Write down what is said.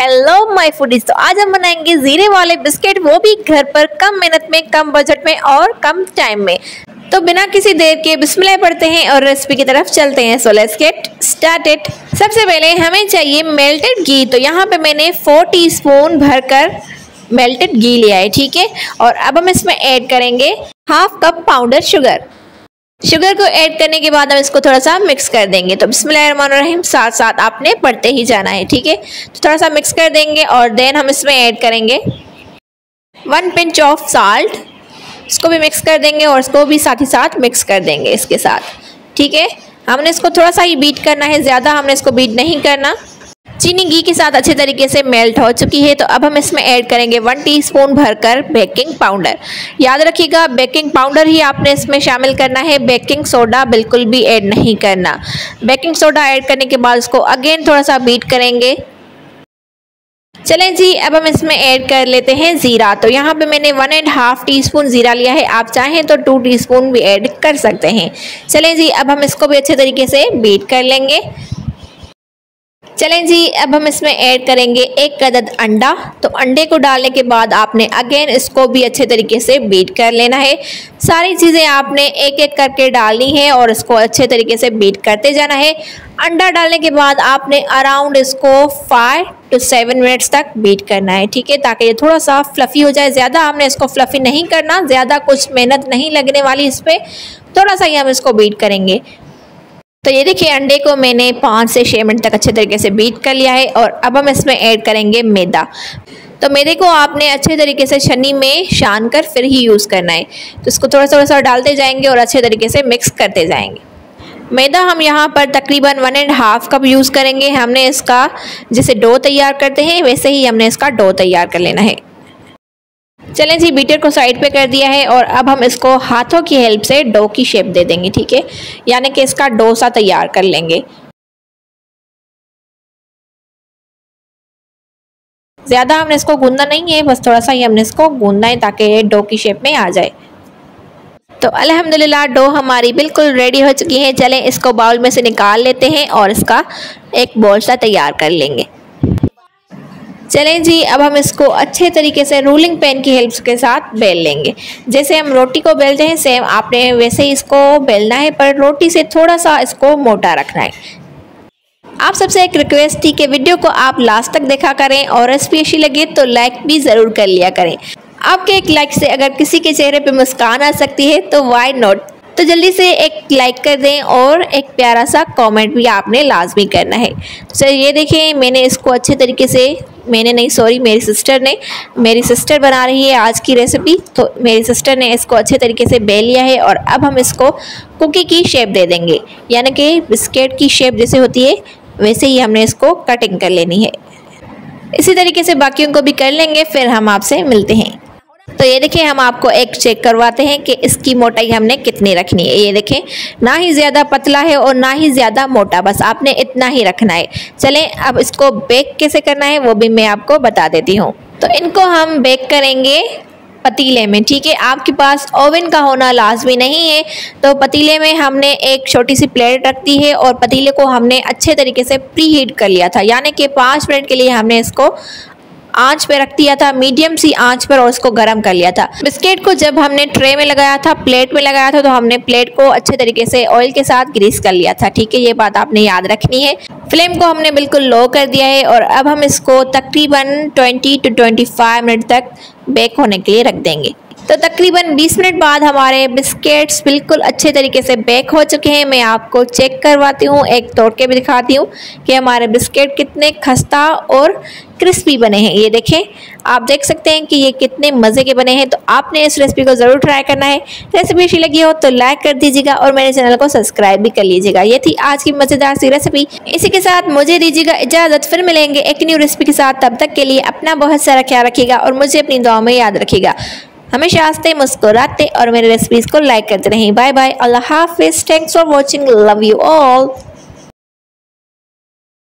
Hello my foodies तो आज हम बनाएँगे जीरे वाले बिस्किट, वो भी घर पर कम मेहनत में, कम बजट में और कम टाइम में। तो बिना किसी देर के बिस्मिल्लाह पढ़ते हैं और रेसिपी की तरफ़ चलते हैं। सो लेट्स गेट स्टार्टेड सबसे पहले हमें चाहिए मेल्टेड घी तो यहाँ पे मैंने फोर टी टीस्पून भरकर मेल्टेड घी लिया है, ठीक है? और अब हम इसमें ऐड करेंगे half cup powder sugar sugar को ऐड करने के बाद हम इसको थोड़ा सा मिक्स कर देंगे। तो बिस्मिल्लाहिर्रहमानिर्रहीम साथ साथ आपने पढ़ते ही जाना है, ठीक है? तो थोड़ा सा मिक्स कर देंगे और देन हम इसमें ऐड करेंगे वन पिंच ऑफ़ साल्ट इसको भी मिक्स कर देंगे और इसको भी साथ ही साथ मिक्स कर देंगे इसके साथ, ठीक है? हमने इसको थोड़ा सा ही बीट करना है, ज़्यादा हमने इसको बीट नहीं करना। चीनी घी के साथ अच्छे तरीके से मेल्ट हो चुकी है। तो अब हम इसमें ऐड करेंगे वन टीस्पून भरकर बेकिंग पाउडर याद रखिएगा बेकिंग पाउडर ही आपने इसमें शामिल करना है। बेकिंग सोडा बिल्कुल भी ऐड नहीं करना। बेकिंग सोडा ऐड करने के बाद उसको अगेन थोड़ा सा बीट करेंगे। चलें जी, अब हम इसमें ऐड कर लेते हैं ज़ीरा। तो यहाँ पे मैंने one and half teaspoon ज़ीरा लिया है। आप चाहें तो टू टीस्पून भी ऐड कर सकते हैं। चलें जी, अब हम इसको भी अच्छे तरीके से बीट कर लेंगे। चलें जी, अब हम इसमें ऐड करेंगे एक अदद अंडा। तो अंडे को डालने के बाद आपने अगेन इसको भी अच्छे तरीके से बीट कर लेना है। सारी चीज़ें आपने एक एक करके डालनी है और इसको अच्छे तरीके से बीट करते जाना है। अंडा डालने के बाद आपने अराउंड इसको फाइव टू सेवन मिनट्स तक बीट करना है, ठीक है? ताकि ये थोड़ा सा फ्लफ़ी हो जाए। ज़्यादा हमने इसको फ्लफ़ी नहीं करना, ज़्यादा कुछ मेहनत नहीं लगने वाली इस पर थोड़ा सा ही हम इसको बीट करेंगे। तो ये देखिए, अंडे को मैंने पाँच से छः मिनट तक अच्छे तरीके से बीट कर लिया है और अब हम इसमें ऐड करेंगे मैदा। तो मैदे को आपने अच्छे तरीके से छन्नी में छान कर फिर ही यूज़ करना है। तो इसको थोड़ा थोड़ा सा डालते जाएँगे और अच्छे तरीके से मिक्स करते जाएँगे। मैदा हम यहाँ पर तकरीबन one and half cup use करेंगे। हमने इसका जैसे डो तैयार करते हैं, वैसे ही हमने इसका डो तैयार कर लेना है। चलें जी बीटर को साइड पे कर दिया है और अब हम इसको हाथों की हेल्प से डो की शेप दे देंगे, ठीक है? यानी कि इसका डोसा तैयार कर लेंगे। ज़्यादा हमने इसको गूंदना नहीं है, बस थोड़ा सा ही हमने इसको गूंदना है ताकि डो की शेप में आ जाए। तो अल्हम्दुलिल्लाह डो हमारी बिल्कुल रेडी हो चुकी है। चलें, इसको बाउल में से निकाल लेते हैं और इसका एक बॉल सा तैयार कर लेंगे। चलें जी, अब हम इसको अच्छे तरीके से रूलिंग पेन की हेल्प के साथ बेल लेंगे। जैसे हम रोटी को बेलते हैं, सेम आपने वैसे ही इसको बेलना है, पर रोटी से थोड़ा सा इसको मोटा रखना है। आप सबसे एक रिक्वेस्ट थी कि वीडियो को आप लास्ट तक देखा करें और रेसिपी अच्छी लगे तो लाइक भी ज़रूर कर लिया करें। आपके एक लाइक से अगर किसी के चेहरे पे मुस्कान आ सकती है तो वाई नॉट तो जल्दी से एक लाइक कर दें और एक प्यारा सा कमेंट भी आपने लाजमी करना है। तो ये देखें मैंने इसको अच्छे तरीके से, मैंने नहीं सॉरी मेरी सिस्टर ने, मेरी सिस्टर बना रही है आज की रेसिपी तो मेरी सिस्टर ने इसको अच्छे तरीके से बेल लिया है और अब हम इसको कुकी की शेप दे देंगे। यानी कि बिस्किट की शेप जैसे होती है, वैसे ही हमने इसको कटिंग कर लेनी है। इसी तरीके से बाकियों को भी कर लेंगे, फिर हम आपसे मिलते हैं। तो ये देखें हम आपको एक चेक करवाते हैं कि इसकी मोटाई हमने कितनी रखनी है। ये देखें ना ही ज़्यादा पतला है और ना ही ज़्यादा मोटा, बस आपने इतना ही रखना है। चलें, अब इसको बेक कैसे करना है, वो भी मैं आपको बता देती हूँ। तो इनको हम बेक करेंगे पतीले में, ठीक है? आपके पास ओवन का होना लाजमी नहीं है तो पतीले में हमने एक छोटी सी प्लेट रख दी है और पतीले को हमने अच्छे तरीके से प्री हीट कर लिया था। यानी कि पाँच मिनट के लिए हमने इसको आँच पे रख दिया था, मीडियम सी आँच पर और उसको गर्म कर लिया था। बिस्किट को जब हमने ट्रे में लगाया था, प्लेट में लगाया था तो हमने प्लेट को अच्छे तरीके से ऑयल के साथ ग्रीस कर लिया था, ठीक है? ये बात आपने याद रखनी है। फ्लेम को हमने बिल्कुल लो कर दिया है और अब हम इसको तकरीबन 20 टू 25 मिनट तक बेक होने के लिए रख देंगे। तो तकरीबन 20 मिनट बाद हमारे बिस्किट्स बिल्कुल अच्छे तरीके से बेक हो चुके हैं। मैं आपको चेक करवाती हूँ, एक तोड़ के भी दिखाती हूँ कि हमारे बिस्किट कितने खस्ता और क्रिस्पी बने हैं। ये देखें, आप देख सकते हैं कि ये कितने मज़े के बने हैं। तो आपने इस रेसिपी को ज़रूर ट्राई करना है। रेसिपी अच्छी लगी हो तो लाइक कर दीजिएगा और मेरे चैनल को सब्सक्राइब भी कर लीजिएगा। ये थी आज की मज़ेदार सी रेसिपी इसी के साथ मुझे दीजिएगा इजाज़त, फिर मिलेंगे एक न्यू रेसिपी के साथ। तब तक के लिए अपना बहुत सारा ख्याल रखिएगा और मुझे अपनी दुआ में याद रखिएगा। हमेशा हँसते, मुस्कुराते और मेरे रेसिपीज़ को लाइक करते रहें बाय बाय अल्लाह हाफिज़. Thanks for watching love you all